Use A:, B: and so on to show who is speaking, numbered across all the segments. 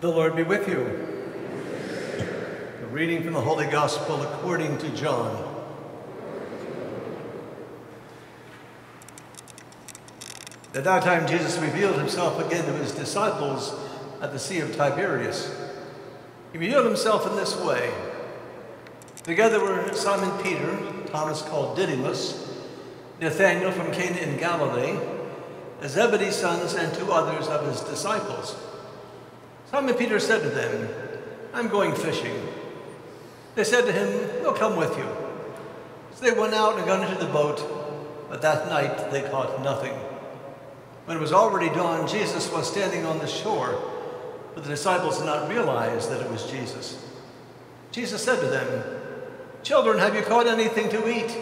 A: The Lord be with you. A reading from the Holy Gospel according to John. At that time, Jesus revealed himself again to his disciples at the Sea of Tiberias. He revealed himself in this way. Together were Simon Peter, Thomas called Didymus, Nathanael from Cana in Galilee, Zebedee's sons, and two others of his disciples. Simon Peter said to them, I'm going fishing. They said to him, We'll come with you. So they went out and got into the boat, but that night they caught nothing. When it was already dawn, Jesus was standing on the shore, but the disciples did not realize that it was Jesus. Jesus said to them, Children, have you caught anything to eat?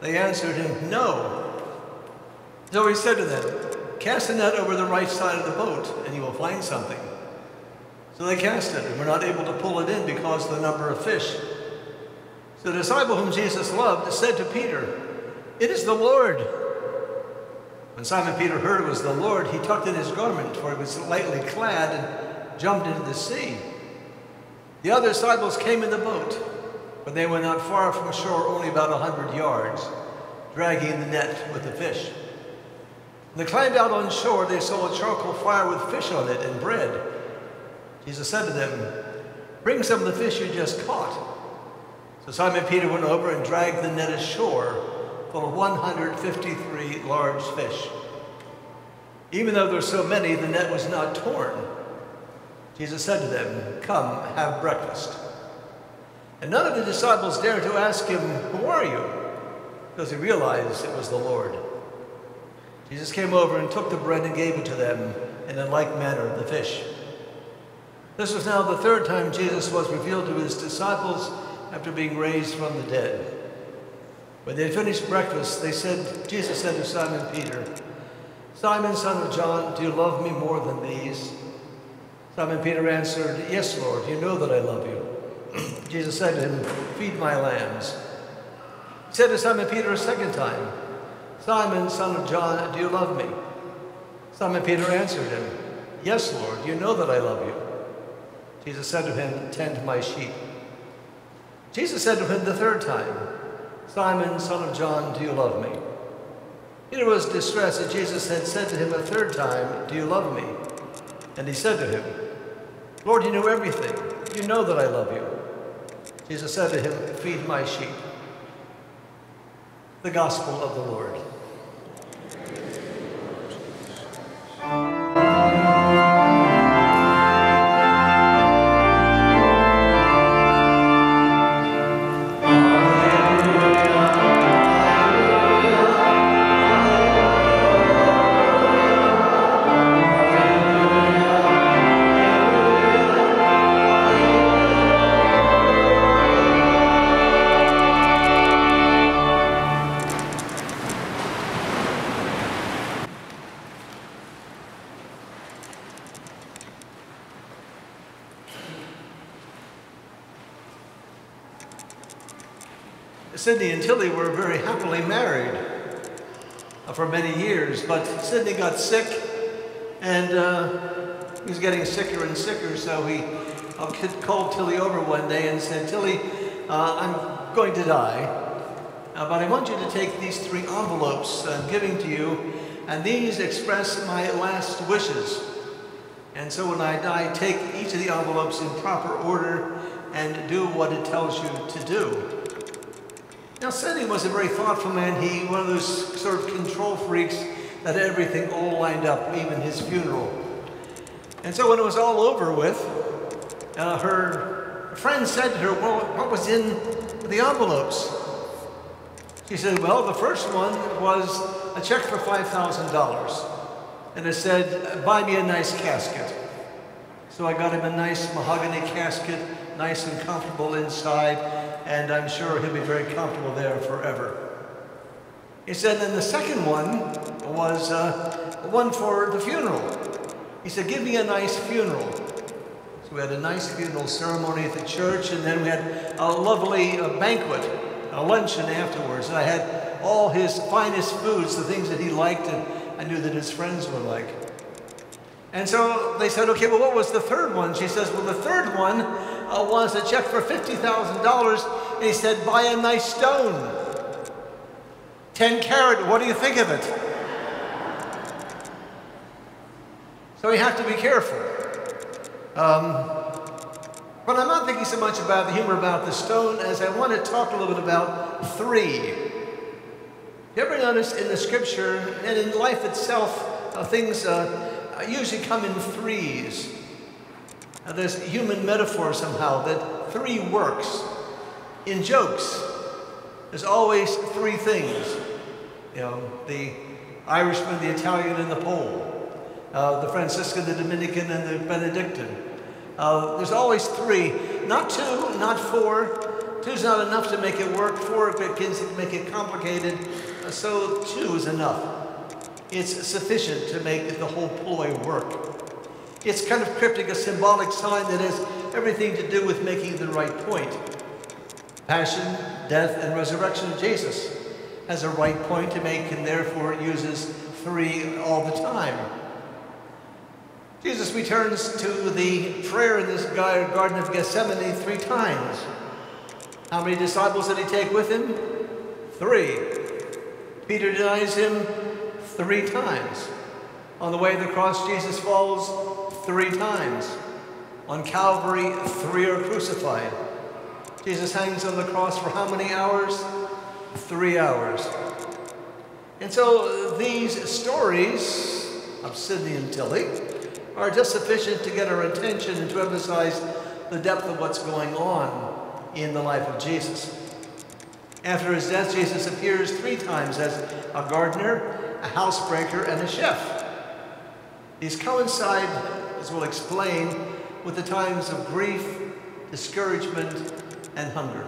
A: They answered him, No. So he said to them, Cast a net over the right side of the boat, and you will find something. So they cast it and were not able to pull it in because of the number of fish. So the disciple whom Jesus loved said to Peter, It is the Lord. When Simon Peter heard it was the Lord, he tucked in his garment, for he was lightly clad, and jumped into the sea. The other disciples came in the boat, but they went not far from shore, only about a hundred yards, dragging the net with the fish. When they climbed out on shore, they saw a charcoal fire with fish on it and bread. Jesus said to them, Bring some of the fish you just caught. So Simon Peter went over and dragged the net ashore full of 153 large fish. Even though there were so many, the net was not torn. Jesus said to them, Come, have breakfast. And none of the disciples dared to ask him, Who are you? Because he realized it was the Lord. Jesus came over and took the bread and gave it to them, and in like manner the fish. This was now the third time Jesus was revealed to his disciples after being raised from the dead. When they had finished breakfast, they said, Jesus said to Simon Peter, Simon, son of John, do you love me more than these? Simon Peter answered, Yes, Lord, you know that I love you. Jesus said to him, Feed my lambs. He said to Simon Peter a second time, Simon, son of John, do you love me? Simon Peter answered him, Yes, Lord, you know that I love you. Jesus said to him, Tend my sheep. Jesus said to him the third time, Simon, son of John, do you love me? Peter was distressed that Jesus had said to him a third time, Do you love me? And he said to him, Lord, you know everything. You know that I love you. Jesus said to him, Feed my sheep. The Gospel of the Lord. Sidney and Tilly were very happily married uh, for many years, but Sidney got sick and uh, he was getting sicker and sicker, so he called Tilly over one day and said, Tilly, uh, I'm going to die, uh, but I want you to take these three envelopes I'm giving to you, and these express my last wishes. And so when I die, take each of the envelopes in proper order and do what it tells you to do. Now, Sidney was a very thoughtful man. He, one of those sort of control freaks that had everything all lined up, even his funeral. And so when it was all over with, uh, her friend said to her, well, what was in the envelopes? She said, well, the first one was a check for $5,000. And it said, buy me a nice casket. So I got him a nice mahogany casket, nice and comfortable inside and I'm sure he'll be very comfortable there forever. He said, and the second one was uh, one for the funeral. He said, give me a nice funeral. So we had a nice funeral ceremony at the church, and then we had a lovely uh, banquet, a luncheon afterwards. And I had all his finest foods, the things that he liked and I knew that his friends would like. And so they said, okay, well, what was the third one? She says, well, the third one uh, was a check for $50,000. And he said, buy a nice stone. 10 carat, what do you think of it? So we have to be careful. Um, but I'm not thinking so much about the humor about the stone as I want to talk a little bit about three. You ever notice in the scripture and in life itself, uh, things uh, usually come in threes. There's human metaphor somehow that three works. In jokes, there's always three things. You know, the Irishman, the Italian, and the Pole. Uh, the Franciscan, the Dominican, and the Benedictine. Uh, there's always three, not two, not four. Two's not enough to make it work. Four can make it complicated. Uh, so two is enough. It's sufficient to make the whole ploy work. It's kind of cryptic, a symbolic sign that has everything to do with making the right point. Passion, death, and resurrection of Jesus has a right point to make and therefore uses three all the time. Jesus returns to the prayer in this Garden of Gethsemane three times. How many disciples did he take with him? Three. Peter denies him three times. On the way to the cross, Jesus falls three times. On Calvary, three are crucified. Jesus hangs on the cross for how many hours? Three hours. And so these stories of Sidney and Tilly are just sufficient to get our attention and to emphasize the depth of what's going on in the life of Jesus. After his death, Jesus appears three times as a gardener, a housebreaker, and a chef. These coincide, as we'll explain, with the times of grief, discouragement, and hunger.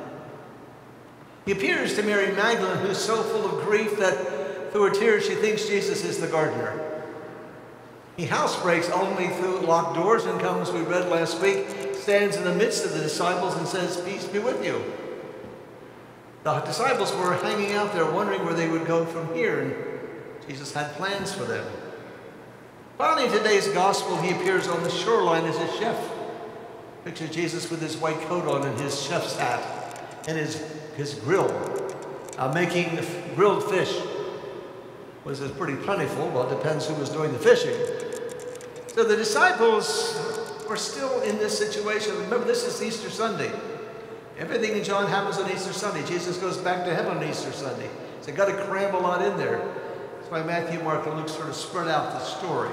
A: He appears to Mary Magdalene, who's so full of grief that through her tears she thinks Jesus is the gardener. He housebreaks only through locked doors and comes, we read last week, stands in the midst of the disciples and says, Peace be with you. The disciples were hanging out there wondering where they would go from here, and Jesus had plans for them. Finally, in today's gospel, he appears on the shoreline as a chef. Picture Jesus with his white coat on and his chef's hat and his, his grill, uh, making grilled fish. Was it pretty plentiful? Well, it depends who was doing the fishing. So the disciples were still in this situation. Remember, this is Easter Sunday. Everything in John happens on Easter Sunday. Jesus goes back to heaven on Easter Sunday. So got to cram a lot in there. That's why Matthew, Mark, and Luke sort of spread out the story.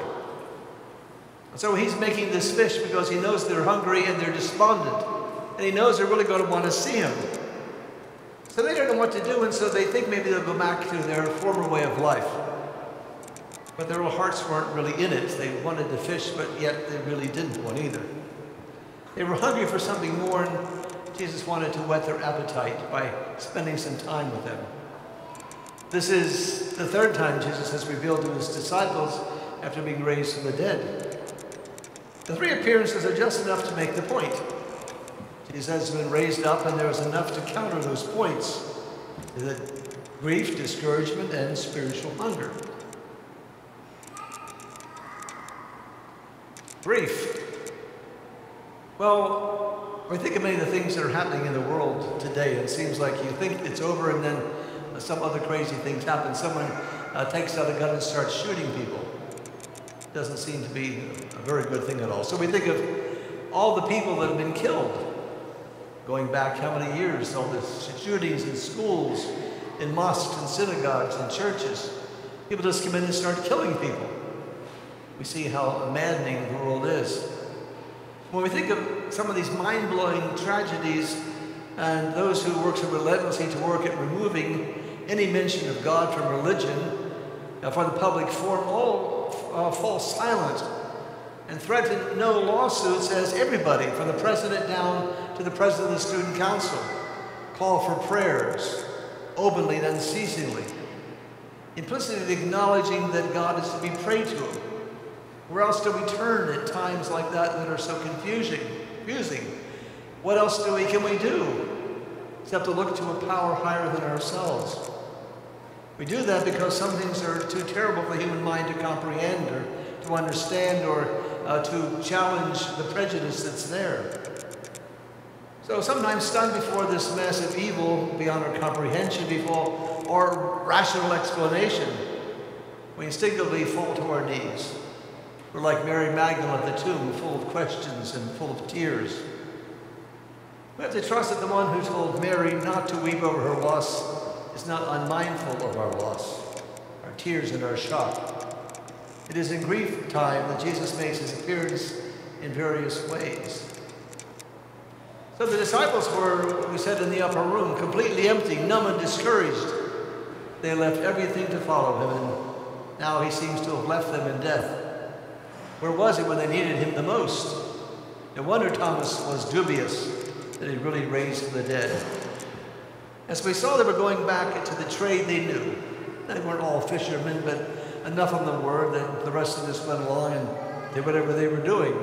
A: So he's making this fish because he knows they're hungry and they're despondent. And he knows they're really going to want to see him. So they don't know what to do, and so they think maybe they'll go back to their former way of life. But their hearts weren't really in it. They wanted to fish, but yet they really didn't want either. They were hungry for something more, and Jesus wanted to whet their appetite by spending some time with them. This is the third time Jesus has revealed to his disciples after being raised from the dead. The three appearances are just enough to make the point. Jesus has been raised up, and there is enough to counter those points the grief, discouragement, and spiritual hunger. Grief. Well, we think of many of the things that are happening in the world today. And it seems like you think it's over, and then some other crazy things happen. Someone uh, takes out a gun and starts shooting people doesn't seem to be a very good thing at all. So we think of all the people that have been killed, going back how many years, all the shootings in schools, in mosques and synagogues and churches. People just come in and start killing people. We see how maddening the world is. When we think of some of these mind-blowing tragedies and those who work so relentlessly to work at removing any mention of God from religion uh, from the public forum, all uh, fall silent and threaten no lawsuits as everybody, from the president down to the president of the student council, call for prayers openly and unceasingly, implicitly acknowledging that God is to be prayed to. Where else do we turn at times like that that are so confusing? confusing? What else do we can we do except to look to a power higher than ourselves? We do that because some things are too terrible for the human mind to comprehend or to understand or uh, to challenge the prejudice that's there. So sometimes stunned before this massive evil beyond our comprehension, before our rational explanation, we instinctively fall to our knees. We're like Mary Magdalene at the tomb, full of questions and full of tears. We have to trust that the one who told Mary not to weep over her loss is not unmindful of our loss, our tears and our shock. It is in grief time that Jesus makes his appearance in various ways. So the disciples were, we said, in the upper room, completely empty, numb and discouraged. They left everything to follow him, and now he seems to have left them in death. Where was he when they needed him the most? No wonder Thomas was dubious that he really raised from the dead. As we saw, they were going back into the trade they knew. They weren't all fishermen, but enough of them were that the rest of us went along and did whatever they were doing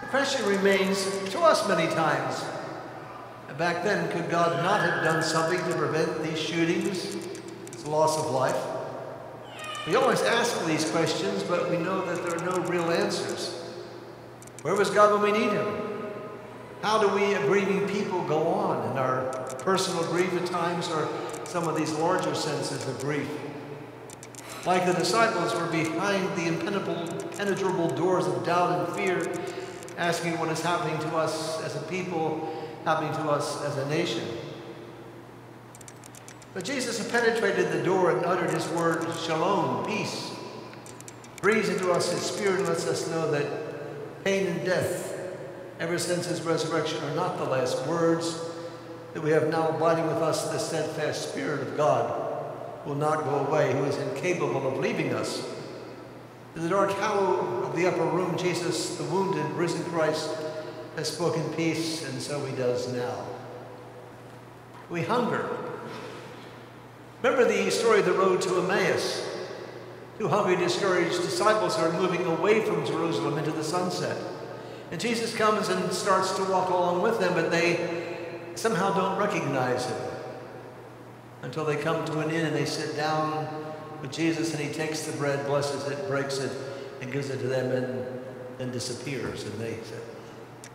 A: The question remains to us many times. Back then, could God not have done something to prevent these shootings, this loss of life? We always ask these questions, but we know that there are no real answers. Where was God when we need Him? How do we, grieving people, go on in our personal grief at times or some of these larger senses of grief? Like the disciples were behind the impenetrable doors of doubt and fear, asking what is happening to us as a people, happening to us as a nation. But Jesus penetrated the door and uttered his word, shalom, peace, breathes into us his spirit and lets us know that pain and death, ever since his resurrection, are not the last words, that we have now abiding with us the steadfast spirit of God will not go away, who is incapable of leaving us in the dark hollow of the upper room, Jesus, the wounded, risen Christ, has spoken peace, and so he does now. We hunger. Remember the story of the road to Emmaus. Two hungry, discouraged disciples are moving away from Jerusalem into the sunset. And Jesus comes and starts to walk along with them, but they somehow don't recognize him until they come to an inn and they sit down with Jesus and he takes the bread, blesses it, breaks it, and gives it to them and then disappears. And they said,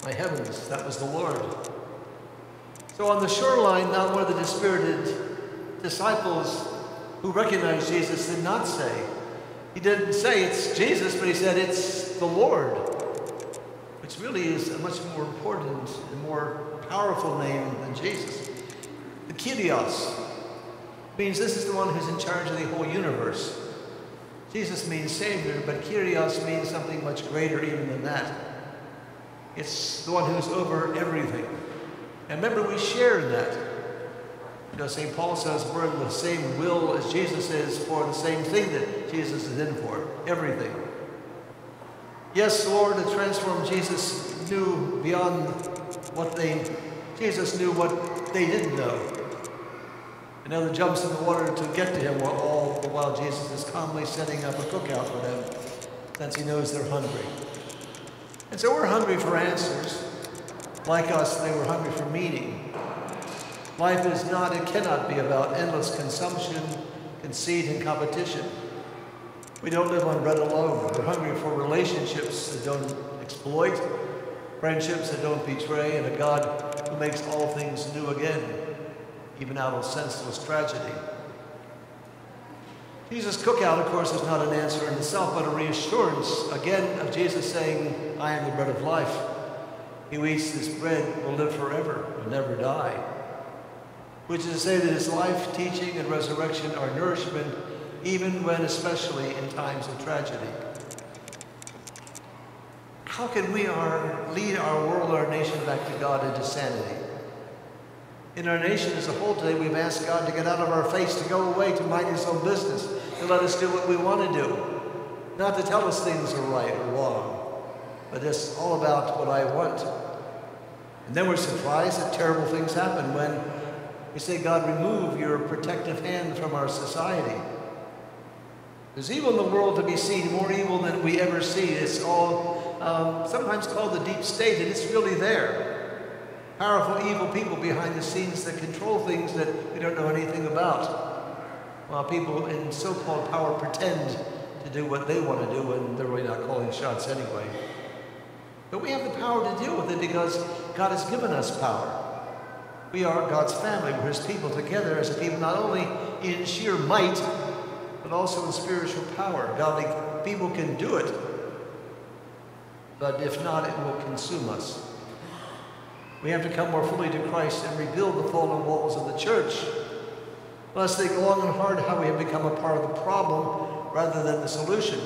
A: My heavens, that was the Lord. So on the shoreline, not one of the dispirited disciples who recognized Jesus did not say, he didn't say it's Jesus, but he said it's the Lord, which really is a much more important and more powerful name than Jesus. The Kyrios, means this is the one who's in charge of the whole universe. Jesus means Savior, but Kyrios means something much greater even than that. It's the one who's over everything. And remember, we share in that. You know, St. Paul says we're in the same will as Jesus is for the same thing that Jesus is in for, everything. Yes, Lord, to transform Jesus new beyond what they, Jesus knew what they didn't know. Another jumps in the water to get to him while all the while Jesus is calmly setting up a cookout for them since he knows they're hungry. And so we're hungry for answers. Like us, they were hungry for meaning. Life is not, it cannot be about endless consumption, conceit, and competition. We don't live on bread alone. We're hungry for relationships that don't exploit, friendships that don't betray, and a God who makes all things new again even out of senseless tragedy. Jesus' cookout, of course, is not an answer in itself, but a reassurance, again, of Jesus saying, I am the bread of life. He who eats this bread will live forever, will never die. Which is to say that his life, teaching, and resurrection are nourishment, even when, especially in times of tragedy. How can we our, lead our world, our nation back to God into sanity? in our nation as a whole today, we've asked God to get out of our face, to go away, to mind his own business, to let us do what we want to do. Not to tell us things are right or wrong, but it's all about what I want. And then we're surprised that terrible things happen when we say, God, remove your protective hand from our society. There's evil in the world to be seen, more evil than we ever see. It's all um, sometimes called the deep state, and it's really there powerful, evil people behind the scenes that control things that we don't know anything about. While people in so called power pretend to do what they want to do and they're really not calling shots anyway. But we have the power to deal with it because God has given us power. We are God's family. We're His people together as a people, not only in sheer might, but also in spiritual power. Godly people can do it, but if not, it will consume us. We have to come more fully to Christ and rebuild the fallen walls of the church. Let us think long and hard how we have become a part of the problem rather than the solution.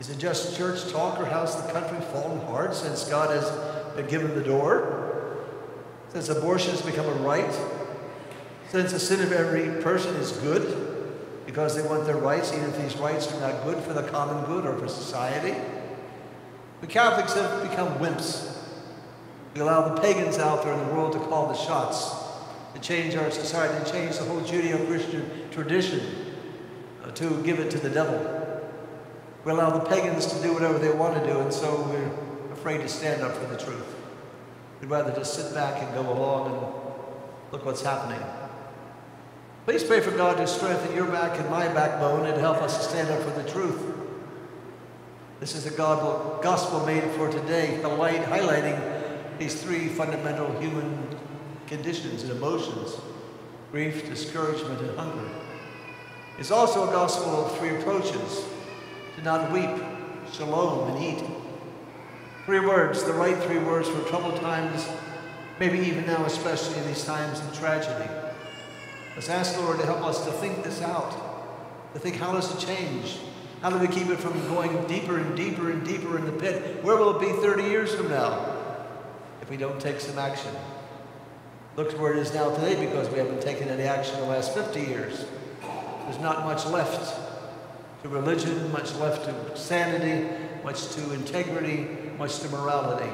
A: Is it just church talk or how's the country fallen hard since God has been given the door? Since abortion has become a right? Since the sin of every person is good because they want their rights, even if these rights are not good for the common good or for society? The Catholics have become wimps. We allow the pagans out there in the world to call the shots, to change our society, to change the whole Judeo-Christian tradition, uh, to give it to the devil. We allow the pagans to do whatever they want to do, and so we're afraid to stand up for the truth. We'd rather just sit back and go along and look what's happening. Please pray for God to strengthen your back and my backbone and help us to stand up for the truth. This is a gospel made for today, highlighting these three fundamental human conditions and emotions grief, discouragement, and hunger. It's also a gospel of three approaches to not weep, shalom, and eat. Three words, the right three words for troubled times, maybe even now, especially in these times of tragedy. Let's ask the Lord to help us to think this out, to think how does it change? How do we keep it from going deeper and deeper and deeper in the pit? Where will it be 30 years from now if we don't take some action? Look where it is now today because we haven't taken any action in the last 50 years. There's not much left to religion, much left to sanity, much to integrity, much to morality.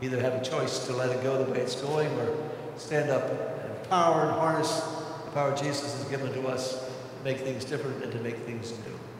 A: Either have a choice to let it go the way it's going or stand up and power and harness the power Jesus has given to us to make things different and to make things new.